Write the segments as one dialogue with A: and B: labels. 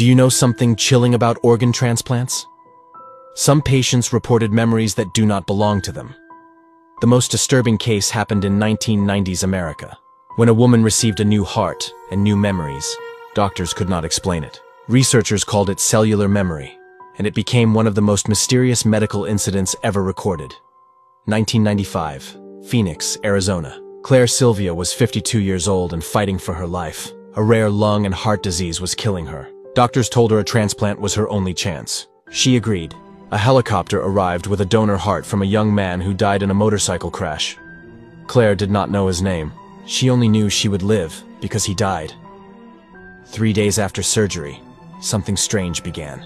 A: Do you know something chilling about organ transplants? Some patients reported memories that do not belong to them. The most disturbing case happened in 1990s America, when a woman received a new heart and new memories. Doctors could not explain it. Researchers called it cellular memory, and it became one of the most mysterious medical incidents ever recorded. 1995, Phoenix, Arizona. Claire Sylvia was 52 years old and fighting for her life. A rare lung and heart disease was killing her. Doctors told her a transplant was her only chance. She agreed. A helicopter arrived with a donor heart from a young man who died in a motorcycle crash. Claire did not know his name. She only knew she would live because he died. Three days after surgery, something strange began.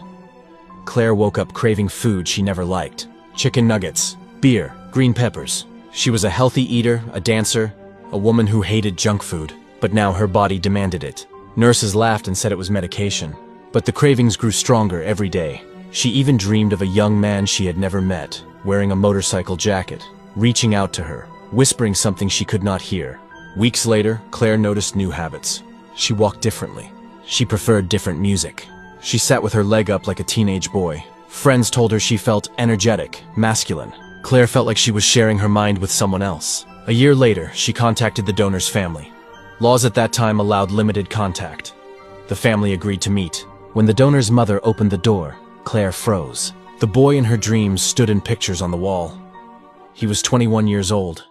A: Claire woke up craving food she never liked. Chicken nuggets, beer, green peppers. She was a healthy eater, a dancer, a woman who hated junk food. But now her body demanded it. Nurses laughed and said it was medication. But the cravings grew stronger every day. She even dreamed of a young man she had never met, wearing a motorcycle jacket, reaching out to her, whispering something she could not hear. Weeks later, Claire noticed new habits. She walked differently. She preferred different music. She sat with her leg up like a teenage boy. Friends told her she felt energetic, masculine. Claire felt like she was sharing her mind with someone else. A year later, she contacted the donor's family. Laws at that time allowed limited contact. The family agreed to meet. When the donor's mother opened the door, Claire froze. The boy in her dreams stood in pictures on the wall. He was 21 years old.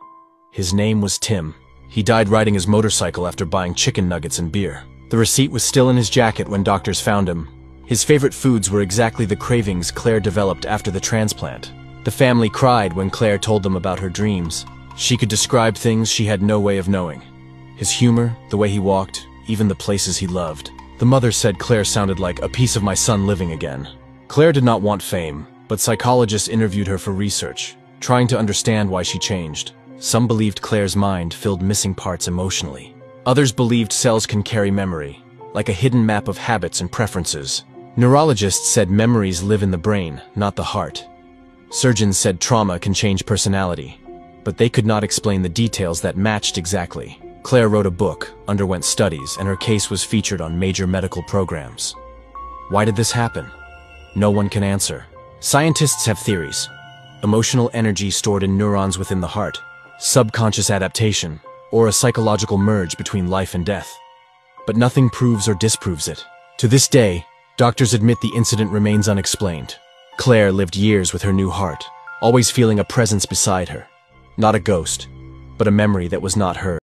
A: His name was Tim. He died riding his motorcycle after buying chicken nuggets and beer. The receipt was still in his jacket when doctors found him. His favorite foods were exactly the cravings Claire developed after the transplant. The family cried when Claire told them about her dreams. She could describe things she had no way of knowing. His humor, the way he walked, even the places he loved. The mother said Claire sounded like a piece of my son living again. Claire did not want fame, but psychologists interviewed her for research, trying to understand why she changed. Some believed Claire's mind filled missing parts emotionally. Others believed cells can carry memory, like a hidden map of habits and preferences. Neurologists said memories live in the brain, not the heart. Surgeons said trauma can change personality, but they could not explain the details that matched exactly. Claire wrote a book, underwent studies, and her case was featured on major medical programs. Why did this happen? No one can answer. Scientists have theories. Emotional energy stored in neurons within the heart, subconscious adaptation, or a psychological merge between life and death. But nothing proves or disproves it. To this day, doctors admit the incident remains unexplained. Claire lived years with her new heart, always feeling a presence beside her. Not a ghost, but a memory that was not her.